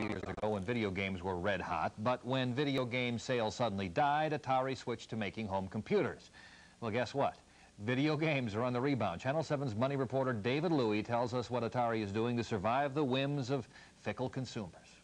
few years ago when video games were red hot, but when video game sales suddenly died, Atari switched to making home computers. Well, guess what? Video games are on the rebound. Channel 7's money reporter David Louie tells us what Atari is doing to survive the whims of fickle consumers.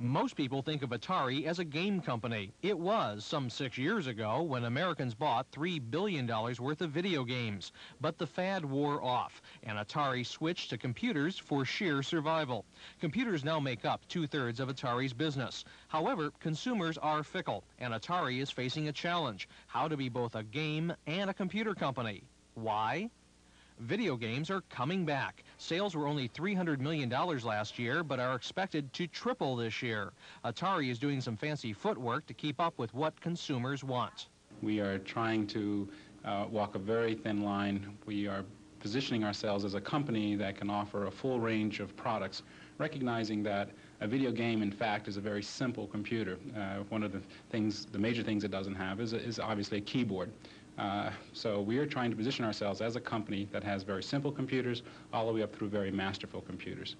Most people think of Atari as a game company. It was some six years ago when Americans bought $3 billion worth of video games. But the fad wore off, and Atari switched to computers for sheer survival. Computers now make up two-thirds of Atari's business. However, consumers are fickle, and Atari is facing a challenge, how to be both a game and a computer company. Why? Video games are coming back. Sales were only $300 million last year, but are expected to triple this year. Atari is doing some fancy footwork to keep up with what consumers want. We are trying to uh, walk a very thin line. We are positioning ourselves as a company that can offer a full range of products, recognizing that a video game, in fact, is a very simple computer. Uh, one of the things, the major things it doesn't have is, is obviously a keyboard. Uh, so we are trying to position ourselves as a company that has very simple computers all the way up through very masterful computers.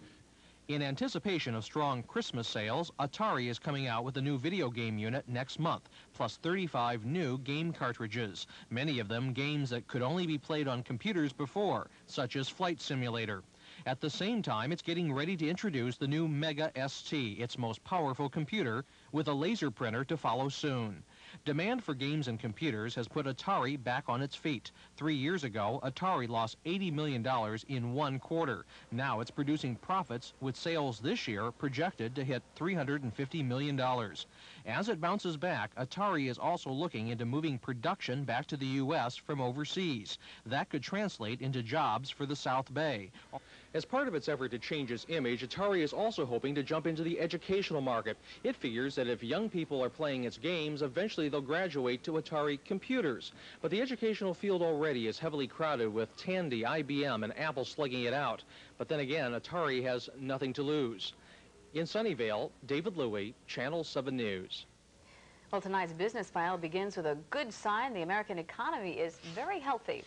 In anticipation of strong Christmas sales, Atari is coming out with a new video game unit next month, plus 35 new game cartridges, many of them games that could only be played on computers before, such as Flight Simulator. At the same time, it's getting ready to introduce the new Mega ST, its most powerful computer, with a laser printer to follow soon. Demand for games and computers has put Atari back on its feet. Three years ago, Atari lost $80 million in one quarter. Now it's producing profits with sales this year projected to hit $350 million. As it bounces back, Atari is also looking into moving production back to the U.S. from overseas. That could translate into jobs for the South Bay. As part of its effort to change its image, Atari is also hoping to jump into the educational market. It figures that if young people are playing its games, eventually they'll graduate to Atari computers. But the educational field already is heavily crowded with Tandy, IBM, and Apple slugging it out. But then again, Atari has nothing to lose. In Sunnyvale, David Louie, Channel 7 News. Well, tonight's business file begins with a good sign. The American economy is very healthy.